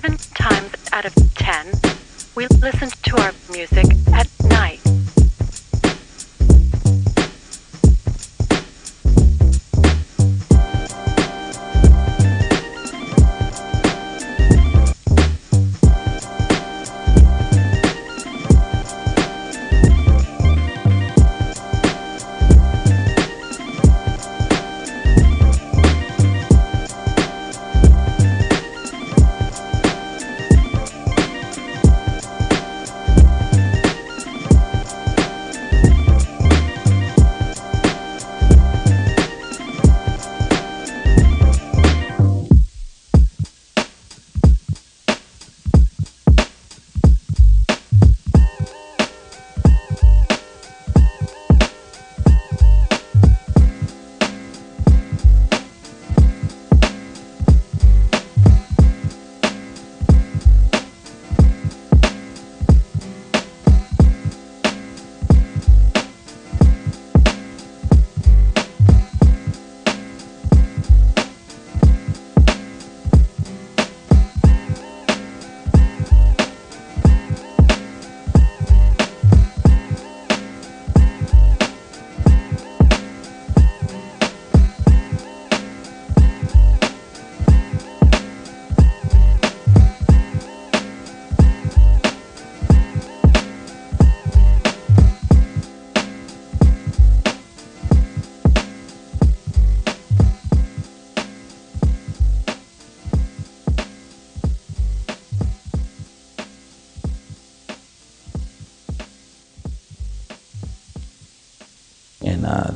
Seven times out of ten, we listen to our music at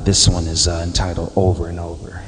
this one is uh, entitled Over and Over. Over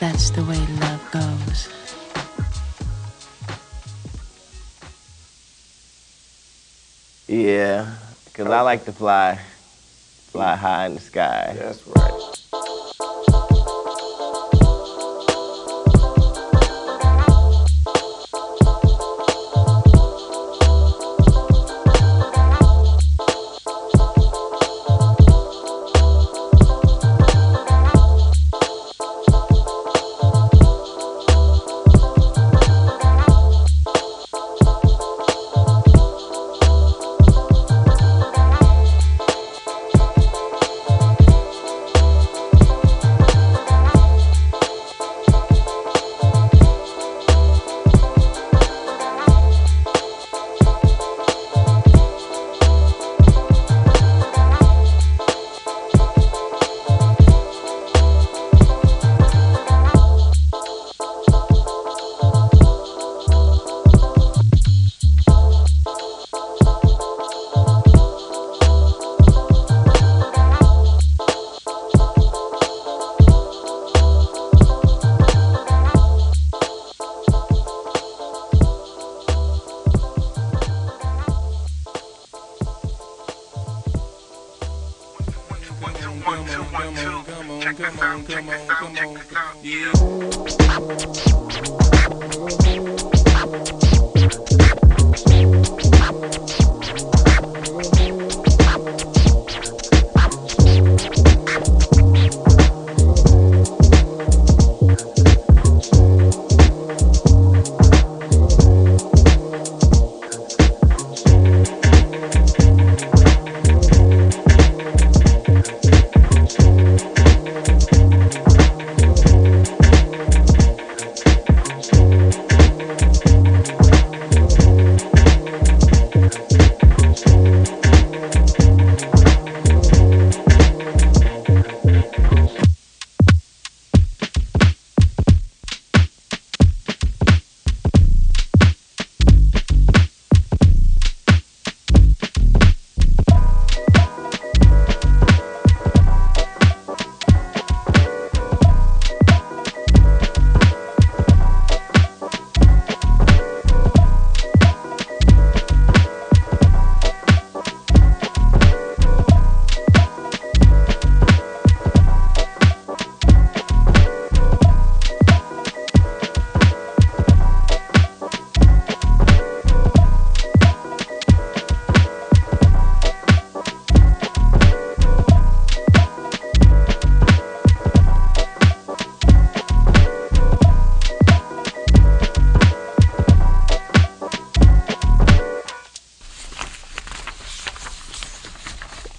that's the way love goes. Yeah, because I like to fly, fly high in the sky. That's right.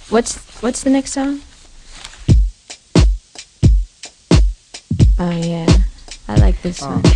What's what's the next song? Oh yeah, I like this one. Um,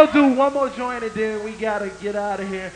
we gonna do one more joint and then we gotta get out of here.